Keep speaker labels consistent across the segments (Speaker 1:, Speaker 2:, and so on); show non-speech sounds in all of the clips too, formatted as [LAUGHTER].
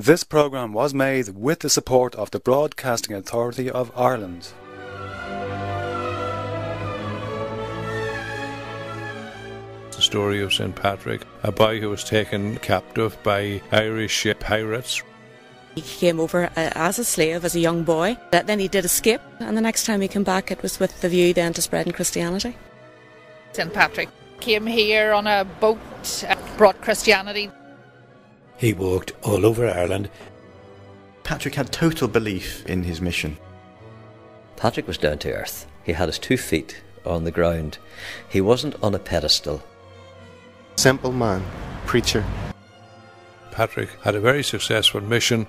Speaker 1: This programme was made with the support of the Broadcasting Authority of Ireland.
Speaker 2: The story of St. Patrick, a boy who was taken captive by Irish ship pirates.
Speaker 3: He came over uh, as a slave, as a young boy. Then he did escape, and the next time he came back, it was with the view then to spreading Christianity.
Speaker 4: St. Patrick came here on a boat, uh, brought Christianity.
Speaker 5: He walked all over Ireland.
Speaker 6: Patrick had total belief in his mission.
Speaker 7: Patrick was down to earth. He had his two feet on the ground. He wasn't on a pedestal.
Speaker 6: Simple man, preacher.
Speaker 2: Patrick had a very successful mission.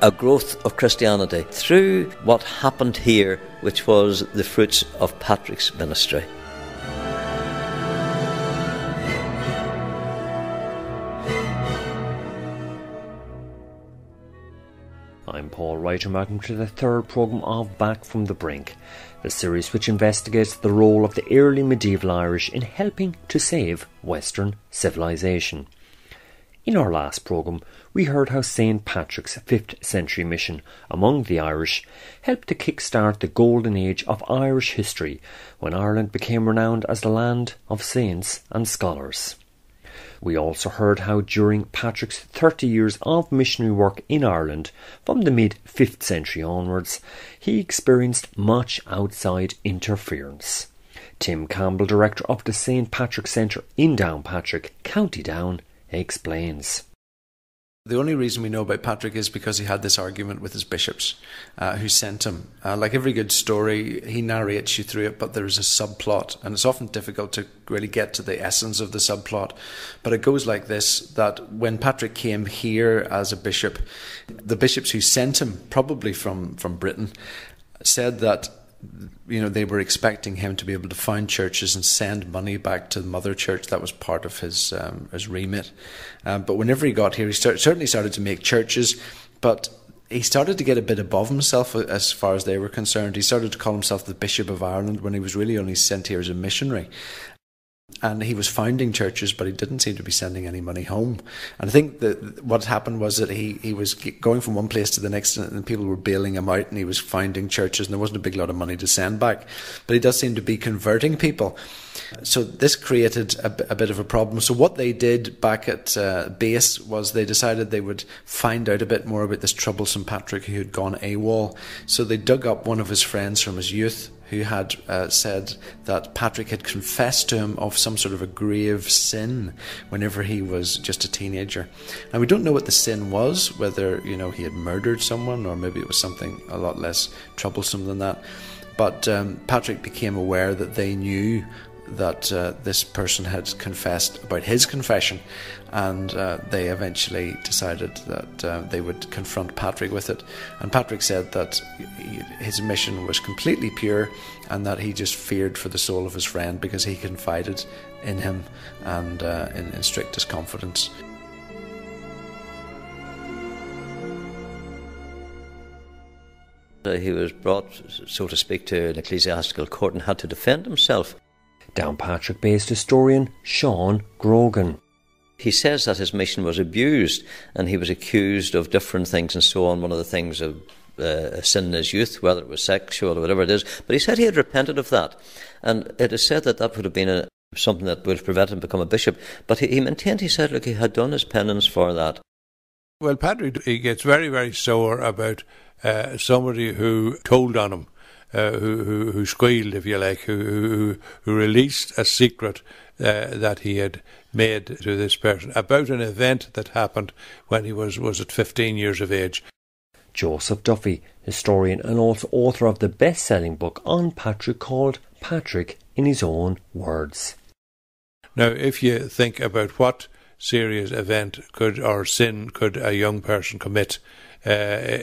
Speaker 7: A growth of Christianity through what happened here, which was the fruits of Patrick's ministry.
Speaker 8: Wright and welcome to the third programme of Back from the Brink, the series which investigates the role of the early medieval Irish in helping to save Western civilization. In our last programme, we heard how St. Patrick's 5th century mission among the Irish helped to kick-start the golden age of Irish history when Ireland became renowned as the land of saints and scholars. We also heard how during Patrick's 30 years of missionary work in Ireland, from the mid 5th century onwards, he experienced much outside interference. Tim Campbell, director of the St. Patrick Centre in Downpatrick, County Down, explains.
Speaker 9: The only reason we know about Patrick is because he had this argument with his bishops uh, who sent him. Uh, like every good story, he narrates you through it, but there's a subplot, and it's often difficult to really get to the essence of the subplot. But it goes like this that when Patrick came here as a bishop, the bishops who sent him, probably from, from Britain, said that you know they were expecting him to be able to found churches and send money back to the mother church. That was part of his um, his remit. Um, but whenever he got here, he start, certainly started to make churches, but he started to get a bit above himself as far as they were concerned. He started to call himself the Bishop of Ireland when he was really only sent here as a missionary and he was founding churches, but he didn't seem to be sending any money home. And I think that what happened was that he, he was going from one place to the next, and people were bailing him out, and he was founding churches, and there wasn't a big lot of money to send back. But he does seem to be converting people. So this created a, a bit of a problem. So what they did back at uh, base was they decided they would find out a bit more about this troublesome Patrick who had gone AWOL. So they dug up one of his friends from his youth who had uh, said that Patrick had confessed to him of some sort of a grave sin whenever he was just a teenager. And we don't know what the sin was, whether you know he had murdered someone or maybe it was something a lot less troublesome than that. But um, Patrick became aware that they knew that uh, this person had confessed about his confession, and uh, they eventually decided that uh, they would confront Patrick with it. And Patrick said that his mission was completely pure and that he just feared for the soul of his friend because he confided in him and uh, in, in strictest confidence.
Speaker 7: He was brought, so to speak, to an ecclesiastical court and had to defend himself.
Speaker 8: Downpatrick based historian Sean Grogan.
Speaker 7: He says that his mission was abused and he was accused of different things and so on. One of the things of uh, sin in his youth, whether it was sexual or whatever it is. But he said he had repented of that. And it is said that that would have been a, something that would have prevented him become a bishop. But he, he maintained, he said, look, he had done his penance for that.
Speaker 2: Well, Patrick, he gets very, very sore about uh, somebody who told on him. Uh, who, who, who squealed, if you like, who, who, who released a secret uh, that he had made to this person about an event that happened when he was, was at 15 years of age.
Speaker 8: Joseph Duffy, historian and also author of the best selling book on Patrick called Patrick in His Own Words.
Speaker 2: Now, if you think about what serious event could or sin could a young person commit, uh,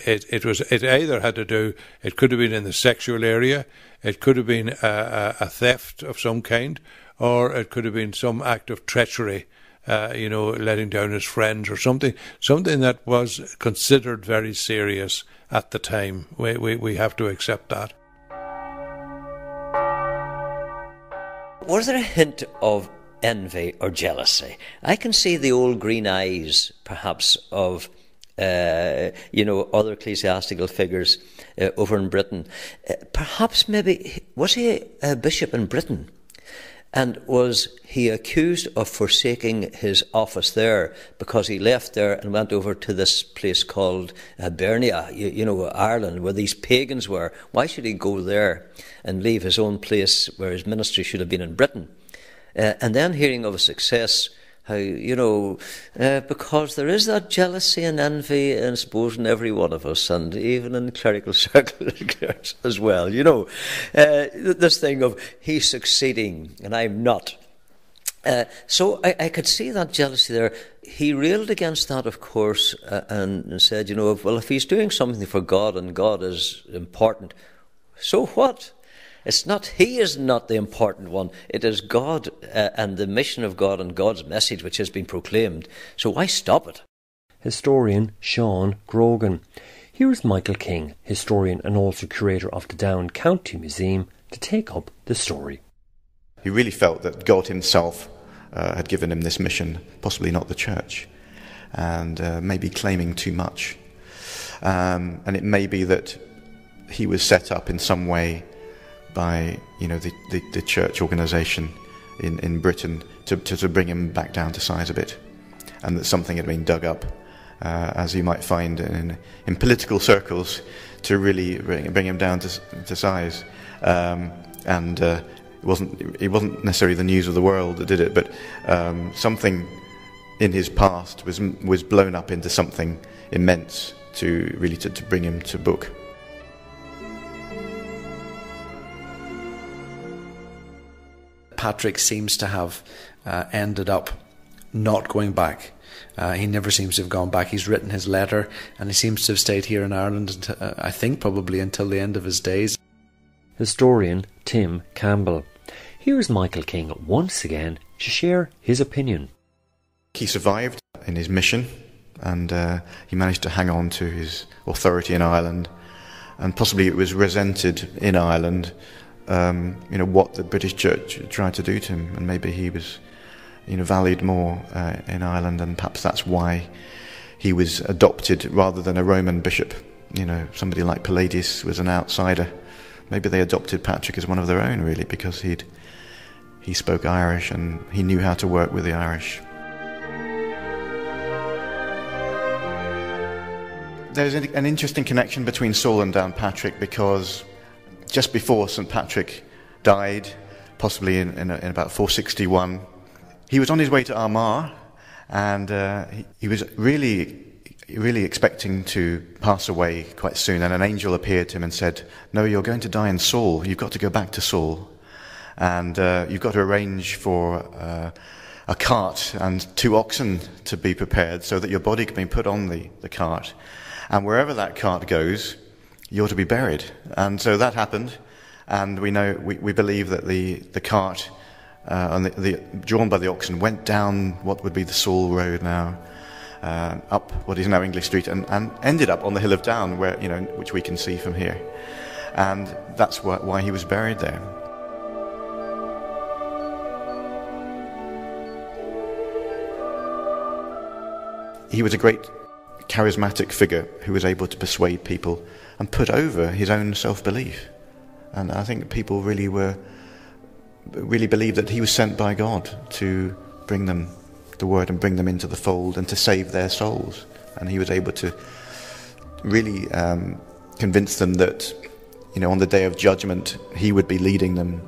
Speaker 2: it, it was it either had to do it could have been in the sexual area, it could have been a, a, a theft of some kind, or it could have been some act of treachery. Uh, you know, letting down his friends or something, something that was considered very serious at the time. We, we, we have to accept that.
Speaker 7: Was there a hint of envy or jealousy? I can see the old green eyes, perhaps, of uh, you know, other ecclesiastical figures uh, over in Britain. Uh, perhaps maybe, was he a bishop in Britain? And was he accused of forsaking his office there because he left there and went over to this place called uh, Bernia, you, you, know, Ireland, where these pagans were? Why should he go there and leave his own place where his ministry should have been in Britain? Uh, and then hearing of his success, how, you know, uh, because there is that jealousy and envy, and suppose in every one of us, and even in clerical [LAUGHS] circles as well, you know, uh, this thing of he's succeeding and I'm not. Uh, so I, I, could see that jealousy there. He railed against that, of course, uh, and, and said, you know, well, if he's doing something for God and God is important, so what? It's not, he is not the important one. It is God uh, and the mission of God and God's message which has been proclaimed. So why stop it?
Speaker 8: Historian Sean Grogan. Here is Michael King, historian and also curator of the Down County Museum, to take up the story.
Speaker 6: He really felt that God Himself uh, had given him this mission, possibly not the church, and uh, maybe claiming too much. Um, and it may be that he was set up in some way by you know the, the, the church organisation in, in Britain to, to, to, bring him back down to size a bit, and that something had been dug up, uh, as you might find in, in political [LAUGHS] circles, to really bring, bring him down to, to size. Um, and uh, it wasn't it wasn't necessarily the news of the world that did it, but um, something in his past was was blown up into something immense to really to, to bring him to book.
Speaker 9: Patrick seems to have uh, ended up not going back. Uh, he never seems to have gone back. He's written his letter and he seems to have stayed here in Ireland, until, uh, I think, probably until the end of his days.
Speaker 8: Historian Tim Campbell. Here's Michael King once again to share his opinion.
Speaker 6: He survived in his mission and uh, he managed to hang on to his authority in Ireland, and possibly it was resented in Ireland um, you know, what the British Church tried to do to him, and maybe he was, you know, valued more uh, in Ireland, and perhaps that's why he was adopted rather than a Roman bishop. You know, somebody like Palladius was an outsider. Maybe they adopted Patrick as one of their own, really, because he'd he spoke Irish and he knew how to work with the Irish. There's an interesting connection between Saul and Downpatrick because just before St. Patrick died, possibly in, in, in, about 461, he was on his way to Armagh and uh, he, he, was really, really expecting to pass away quite soon. And an angel appeared to him and said, No, you're going to die in Saul. You've got to go back to Saul. And uh, you've got to arrange for uh, a cart and two oxen to be prepared so that your body can be put on the, the cart. And wherever that cart goes, you're to be buried. And so that happened, and we know we, we believe that the the cart uh, and the, the, drawn by the oxen went down what would be the Saul Road now, uh, up what is now English Street, and, and ended up on the Hill of Down, where you know which we can see from here, and that's why, why he was buried there. He was a great charismatic figure who was able to persuade people and put over his own self belief. And I think people really were really believed that he was sent by God to bring them the word and bring them into the fold and to save their souls. And he was able to really um, convince them that, you know, on the day of judgment, he would be leading them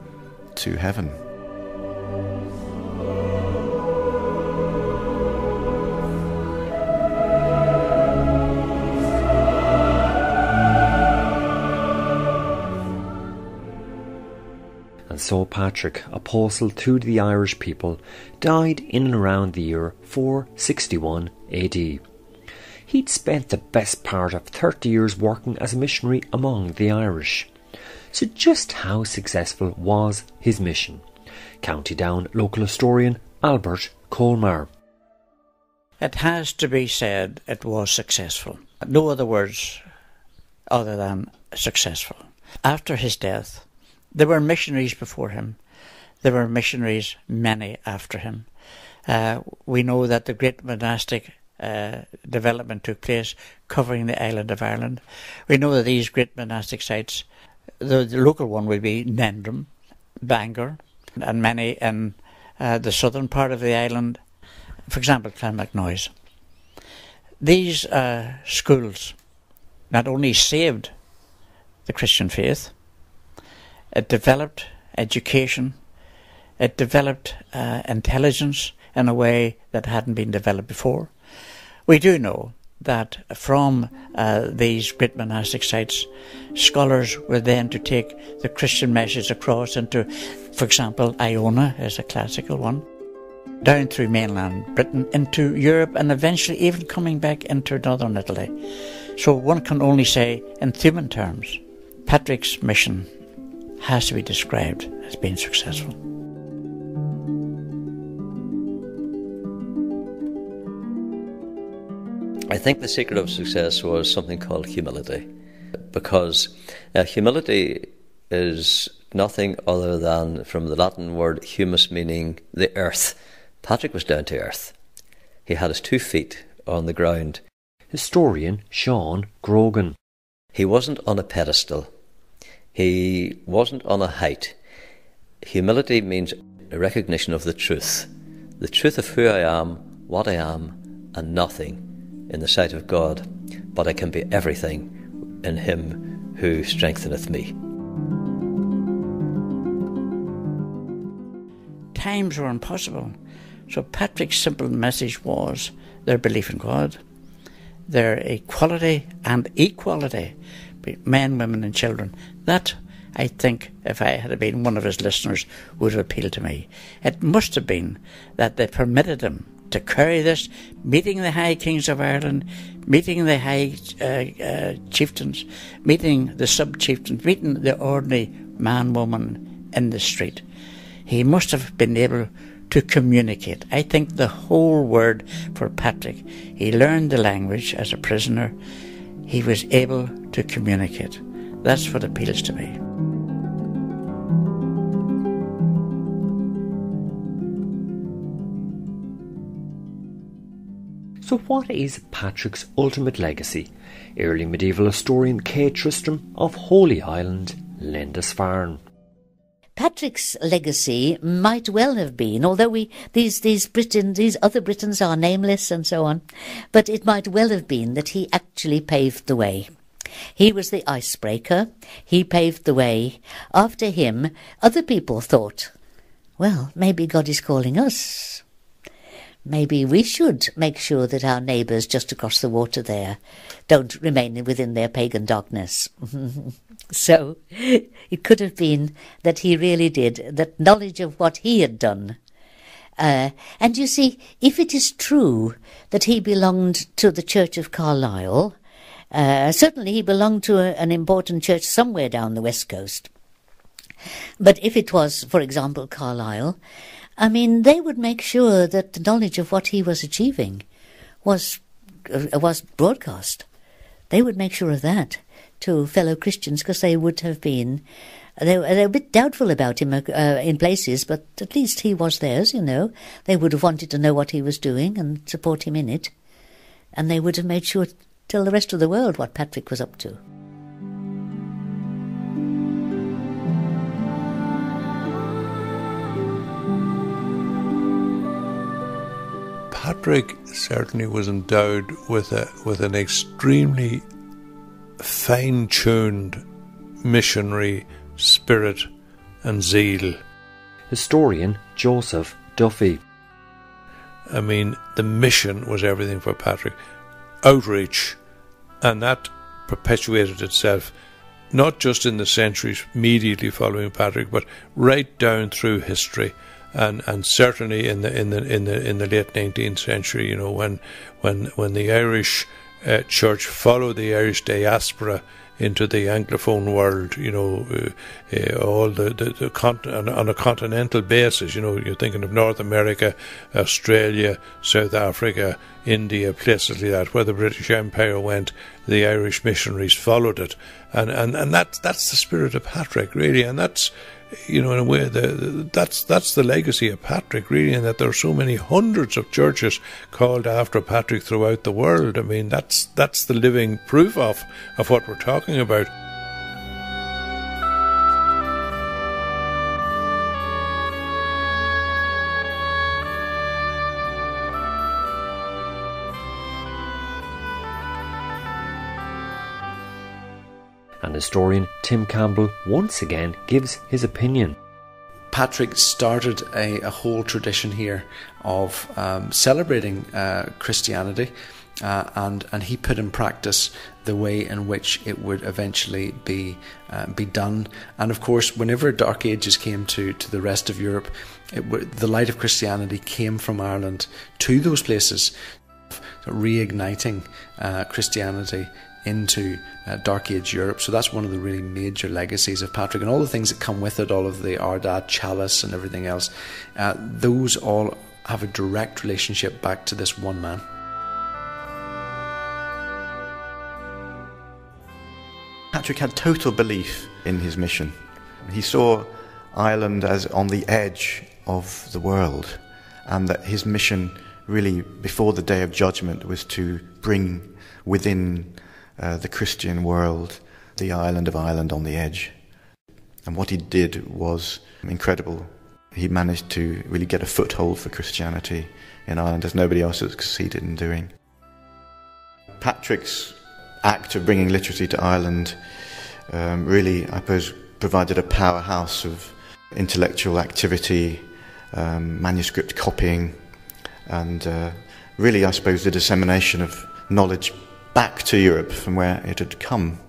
Speaker 6: to heaven.
Speaker 8: Saul Patrick, apostle to the Irish people, died in and around the year 461 AD. He'd spent the best part of 30 years working as a missionary among the Irish. So, just how successful was his mission? County Down local historian Albert Colmar.
Speaker 10: It has to be said it was successful. No other words other than successful. After his death, there were missionaries before him. There were missionaries, many after him. Uh, we know that the great monastic uh, development took place covering the island of Ireland. We know that these great monastic sites, the, the local one would be Nendrum, Bangor, and many in uh, the southern part of the island, for example, Clonmacnoise. These uh, schools not only saved the Christian faith, it developed education, it developed uh, intelligence in a way that hadn't been developed before. We do know that from uh, these great monastic sites, scholars were then to take the Christian message across into, for example, Iona is a classical one, down through mainland Britain into Europe and eventually even coming back into northern Italy. So one can only say, in human terms, Patrick's mission has to be described as being successful.
Speaker 7: I think the secret of success was something called humility, because uh, humility is nothing other than from the Latin word humus, meaning the earth. Patrick was down to earth. He had his two feet on the ground.
Speaker 8: Historian Sean Grogan.
Speaker 7: He wasn't on a pedestal. He wasn't on a height. Humility means a recognition of the truth the truth of who I am, what I am, and nothing in the sight of God, but I can be everything in Him who strengtheneth me.
Speaker 10: Times were impossible. So Patrick's simple message was their belief in God, their equality and equality, men, women, and children. That, I think, if I had been one of his listeners, would have appealed to me. It must have been that they permitted him to carry this, meeting the high kings of Ireland, meeting the high uh, uh, chieftains, meeting the sub chieftains, meeting the ordinary man, woman in the street. He must have been able to communicate. I think the whole word for Patrick, he learned the language as a prisoner. He was able to communicate. That's what appeals to me.
Speaker 8: So, what is Patrick's ultimate legacy? Early medieval historian Kate Tristram of Holy Island, Lindisfarne.
Speaker 11: Patrick's legacy might well have been, although we these these Britain these other Britons are nameless and so on, but it might well have been that he actually paved the way. He was the icebreaker. He paved the way. After him, other people thought, well, maybe God is calling us maybe we should make sure that our neighbours just across the water there don't remain within their pagan darkness. [LAUGHS] so it could have been that he really did, that knowledge of what he had done. Uh, and you see, if it is true that he belonged to the Church of Carlisle, uh, certainly he belonged to a, an important church somewhere down the west coast. But if it was, for example, Carlisle, I mean, they would make sure that the knowledge of what he was achieving was uh, was broadcast. They would make sure of that to fellow Christians because they would have been. They, they were a bit doubtful about him uh, in places, but at least he was theirs, you know. They would have wanted to know what he was doing and support him in it. And they would have made sure to tell the rest of the world what Patrick was up to.
Speaker 2: Patrick certainly was endowed with a with an extremely fine-tuned missionary spirit and zeal.
Speaker 8: Historian Joseph Duffy.
Speaker 2: I mean, the mission was everything for Patrick. Outreach, and that perpetuated itself not just in the centuries immediately following Patrick, but right down through history and and certainly in the in the in the in the late 19th century, you know, when when when the Irish uh, church followed the Irish diaspora into the Anglophone world, you know, uh, uh, all the, the, the on, on, a continental basis, you know, you're thinking of North America, Australia, South Africa, India, places like that, where the British Empire went, the Irish missionaries followed it. And, and, and that, that's the spirit of Patrick, really, and that's, you know, in a way, the, that's that's the legacy of Patrick, really, and that there are so many hundreds of churches called after Patrick throughout the world. I mean, that's that's the living proof of of what we're talking about.
Speaker 8: And historian Tim Campbell once again gives his opinion.
Speaker 9: Patrick started a, a whole tradition here of um, celebrating uh, Christianity, uh, and and he put in practice the way in which it would eventually be uh, be done. And of course, whenever Dark Ages came to to the rest of Europe, the light of Christianity came from Ireland to those places, reigniting uh, Christianity into uh, Dark Age Europe. So that's one of the really major legacies of Patrick, and all the things that come with it, all of the Ardagh chalice and everything else. Uh, those all have a direct relationship back to this one man.
Speaker 6: Patrick had total belief in his mission. He saw Ireland as on the edge of the world, and that his mission, really, before the day of judgment, was to bring within uh, the Christian world, the island of Ireland on the edge. And what he did was incredible. He managed to really get a foothold for Christianity in Ireland as nobody else has succeeded in doing. Patrick's act of bringing literacy to Ireland um, really, I suppose, provided a powerhouse of intellectual activity, um, manuscript copying, and uh, really, I suppose, the dissemination of knowledge back to Europe from where it had come.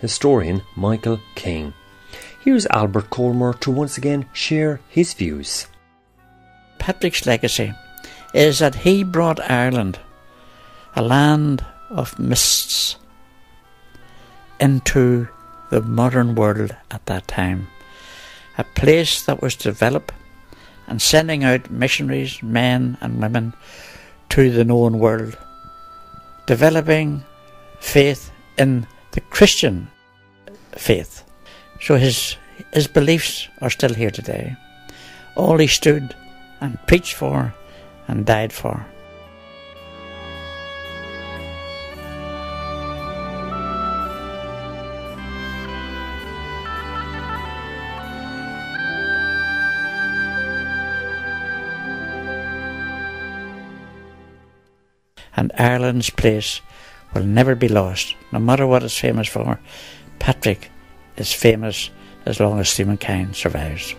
Speaker 8: Historian Michael King. Here's Albert Colmer to once again share his views.
Speaker 10: Patrick's legacy is that he brought Ireland, a land of mists, into the modern world at that time. A place that was developed and sending out missionaries, men and women, to the known world developing faith in the Christian faith. So his his beliefs are still here today. All he stood and preached for and died for. And Ireland's place will never be lost, no matter what it's famous for. Patrick is famous as long as humankind survives.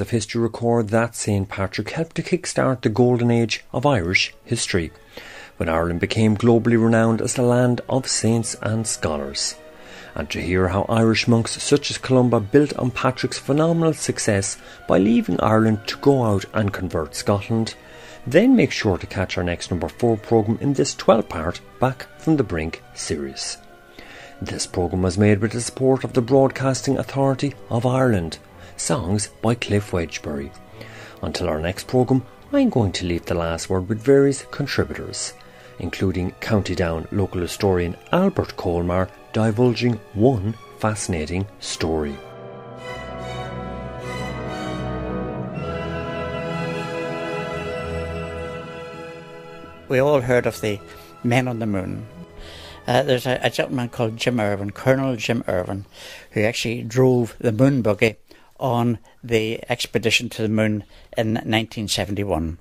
Speaker 8: Of history record that St. Patrick helped to kick-start the golden age of Irish history, when Ireland became globally renowned as the land of saints and scholars. And to hear how Irish monks such as Columba built on Patrick's phenomenal success by leaving Ireland to go out and convert Scotland, then make sure to catch our next number 4 programme in this 12 part Back from the Brink series. This programme was made with the support of the Broadcasting Authority of Ireland songs by Cliff Wedgbury. Until our next programme, I'm going to leave the last word with various contributors, including County Down local historian Albert Colmar divulging one fascinating story.
Speaker 10: We all heard of the men on the moon. Uh, there's a, a, gentleman called Jim Irwin, Colonel Jim Irwin, who actually drove the moon buggy on the expedition to the moon in 1971.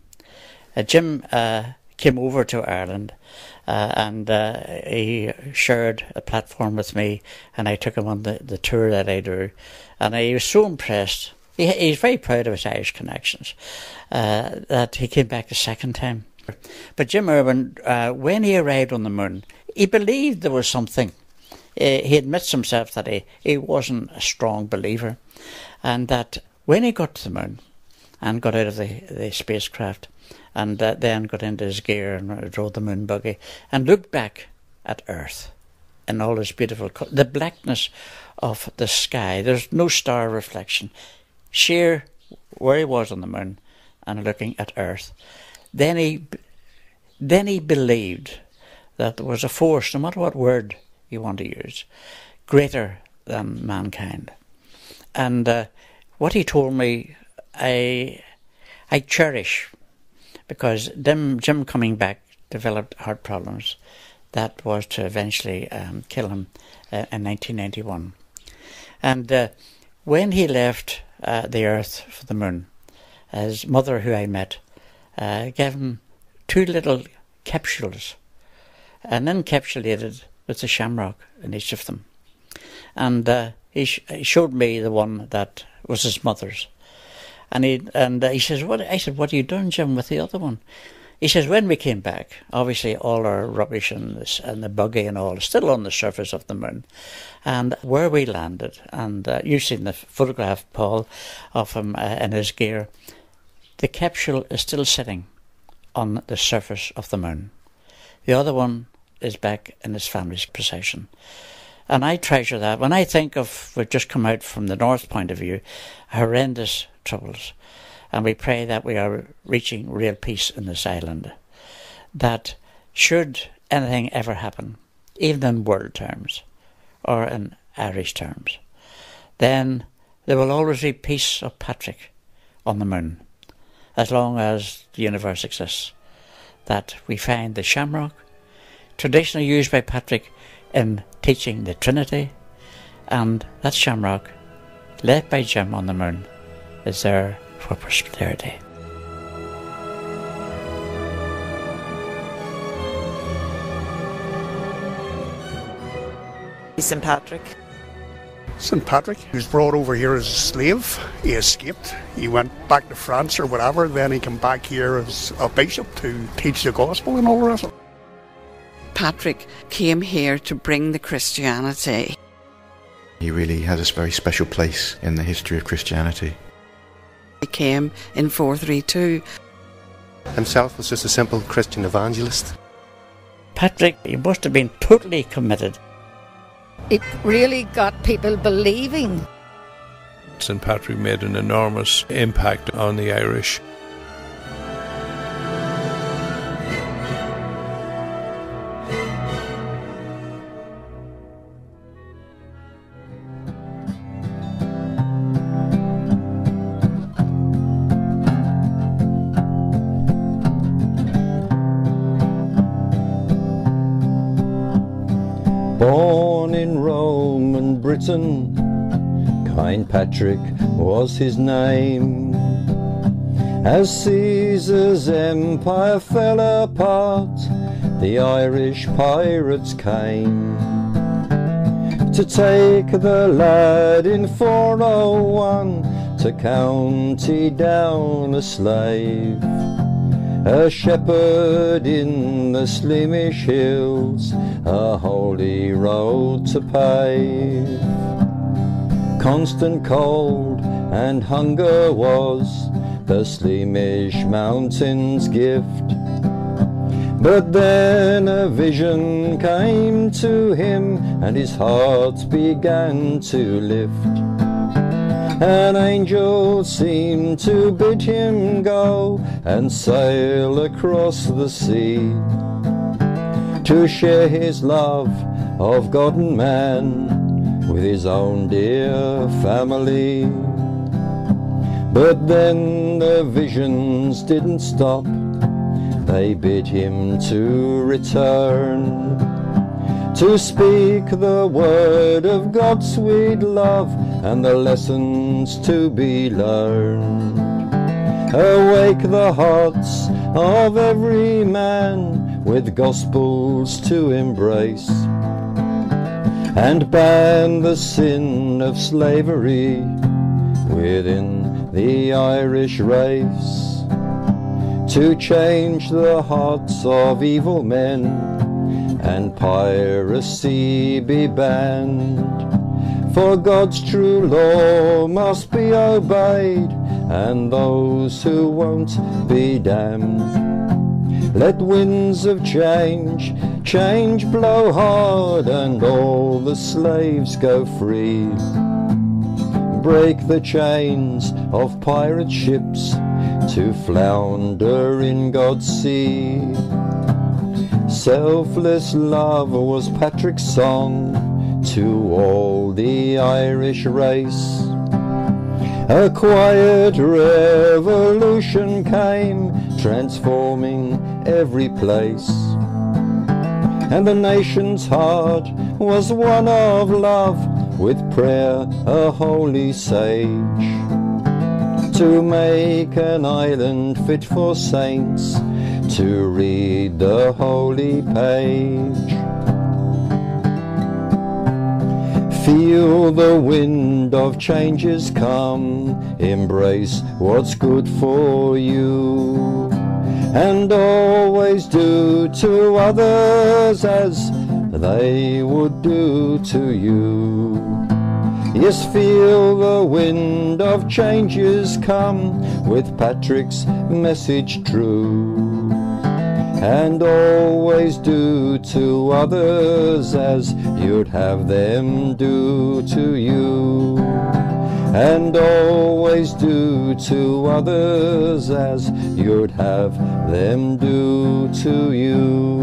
Speaker 10: Uh, Jim uh, came over to Ireland uh, and uh, he shared a platform with me, and I took him on the, the tour that I do. And he was so impressed. He, he's very proud of his Irish connections uh, that he came back a second time. But Jim Irwin, uh, when he arrived on the moon, he believed there was something. He admits himself that he, he wasn't a strong believer and that when he got to the moon, and got out of the, the spacecraft and uh, then got into his gear and drove the moon buggy and looked back at Earth and all its beautiful co- the blackness of the sky. There's no star reflection. Sheer where he was on the moon and looking at Earth. Then he then he believed that there was a force, no matter what word you want to use, greater than mankind. And uh, what he told me, I I cherish because Jim, Jim coming back developed heart problems. That was to eventually um, kill him uh, in 1991. And uh, when he left uh, the Earth for the Moon, his mother, who I met, uh, gave him two little capsules and encapsulated with a shamrock in each of them. And uh, he, sh- he showed me the one that was his mother's. And he and uh, he says, "What?" I said, "What are you doing, Jim, with the other one?" He says, "When we came back, obviously all our rubbish and, this, and the buggy and all is still on the surface of the moon, and where we landed, and uh, you've seen the photograph, Paul, of him uh, in his gear. The capsule is still sitting on the surface of the moon. The other one is back in his family's possession." And I treasure that. When I think of, we've just come out from the North point of view, horrendous troubles. And we pray that we are reaching real peace in this island. That should anything ever happen, even in world terms or in Irish terms, then there will always be peace of Patrick on the moon, as long as the universe exists. That we find the shamrock, traditionally used by Patrick in teaching the Trinity, and that shamrock, led by Jim on the moon, is there for prosperity.
Speaker 12: St. Patrick.
Speaker 13: St. Patrick he was brought over here as a slave. He escaped. He went back to France or whatever. Then he came back here as a bishop to teach the gospel and all the rest.
Speaker 12: Patrick came here to bring the Christianity.
Speaker 6: He really has a very special place in the history of Christianity.
Speaker 12: He came in 432.
Speaker 14: Himself was just a simple Christian evangelist.
Speaker 10: Patrick, he must have been totally committed.
Speaker 15: It really got people believing.
Speaker 2: St. Patrick made an enormous impact on the Irish.
Speaker 16: Britain, Kind Patrick was his name. As Caesar's empire fell apart, the Irish pirates came to take the lad in 401 to county down a slave. A shepherd in the Slemish hills, a holy road to pave. Constant cold and hunger was the Slemish mountains' gift. But then a vision came to him, and his heart began to lift. An angel seemed to bid him go and sail across the sea to share his love of God and man with his own dear family. But then the visions didn't stop, they bid him to return to speak the word of God's sweet love and the lessons to be learned. Awake the hearts of every man with gospels to embrace and ban the sin of slavery within the Irish race. To change the hearts of evil men and piracy be banned. For God's true law must be obeyed, and those who won't be damned. Let winds of change, change blow hard, and all the slaves go free. Break the chains of pirate ships to flounder in God's sea. Selfless love was Patrick's song to all the Irish race. A quiet revolution came, transforming every place. And the nation's heart was one of love, with prayer a holy sage. To make an island fit for saints, to read the holy page. Feel the wind of changes come, embrace what's good for you, and always do to others as they would do to you. Yes, feel the wind of changes come with Patrick's message true. And always do to others as you'd have them do to you. And always do to others as you'd have them do to you.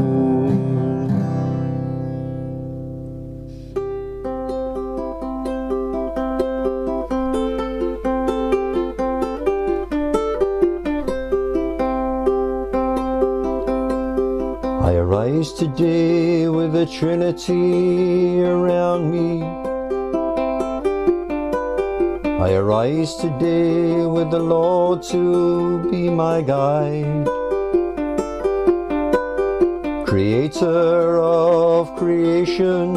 Speaker 16: I arise today with the Trinity around me. I arise today with the Lord to be my guide. Creator of creation,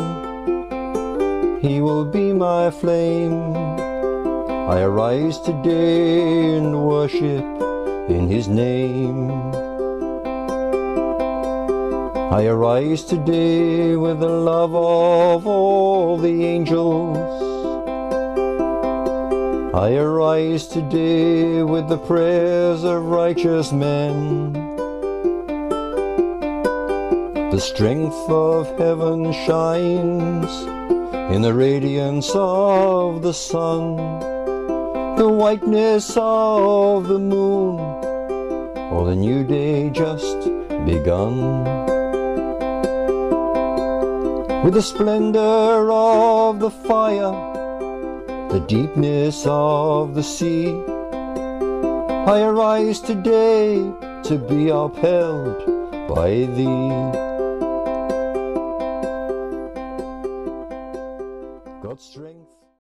Speaker 16: He will be my flame. I arise today and worship in His name. I arise today with the love of all the angels. I arise today with the prayers of righteous men. The strength of heaven shines in the radiance of the sun, the whiteness of the moon, or the new day just begun with the splendor of the fire, the deepness of the sea. I arise today to be upheld by thee.